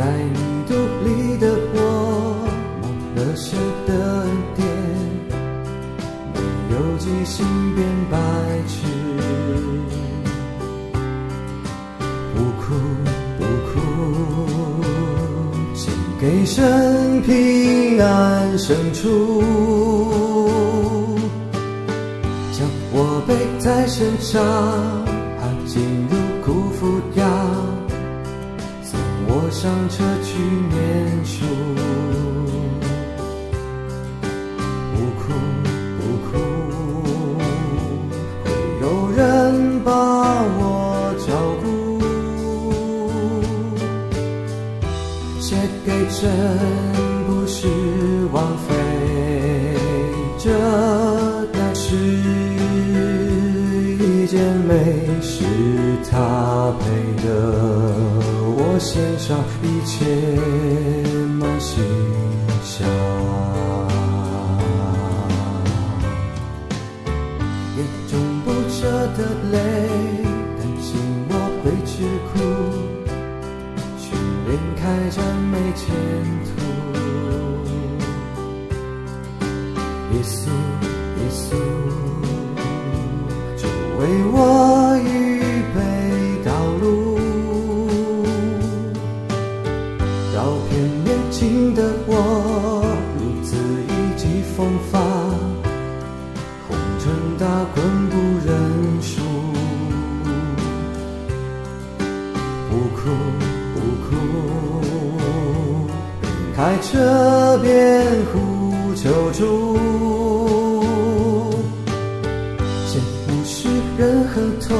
在你独立的我，忘了谁的恩典，没有记性变白痴。不哭不哭，请给神平安生出，将我背在身上，还进入库夫家，送我上车去念书。不哭不哭，会有人把我照顾。写给真不是王菲，这乃是一件美事，他配的，献上一切满心香。眼中不舍的泪，担心我会吃苦。训练开展没前途。耶稣，耶稣，我，如此意气风发，红尘大滚不认输。不哭不哭，边开车边呼求助。羡慕是人很痛，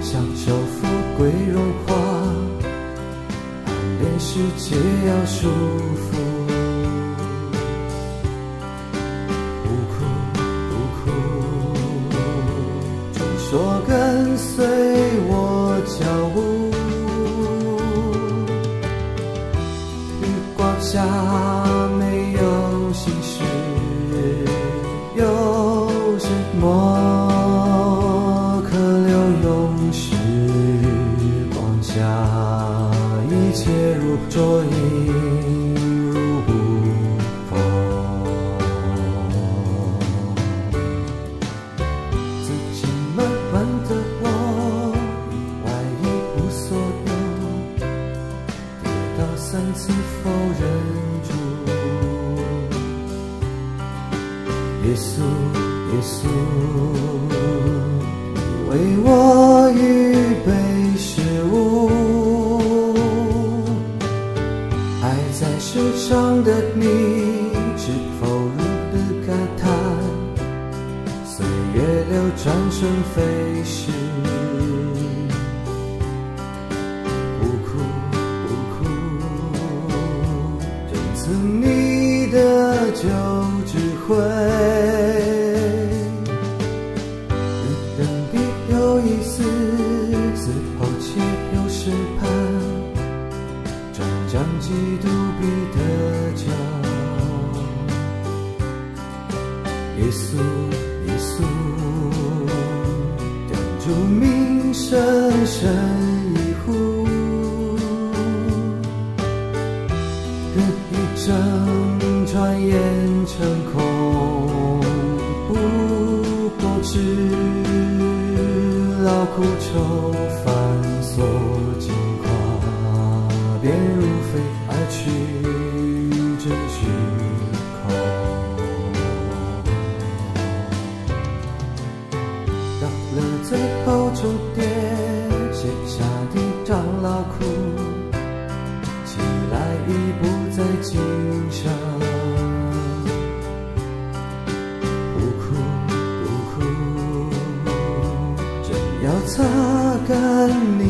享受富贵荣华，世界要舒服。不哭不哭，说跟随我脚步。月光下没有心事，有什么可留永时光下，一切如昨影如风。自己慢慢的我，意外一无所有，跌倒三次否认住。耶稣，耶稣，你，是否如此感叹？岁月流转瞬飞逝，不哭不哭，斟成你的酒必得救。耶稣，耶稣，等主名深深一呼，人一生转眼成空，不过是劳苦愁繁琐惊夸，便如飞去，真虚空。到了最后终点，写下的长老哭，起来已不在今生。不哭不哭，真要擦干你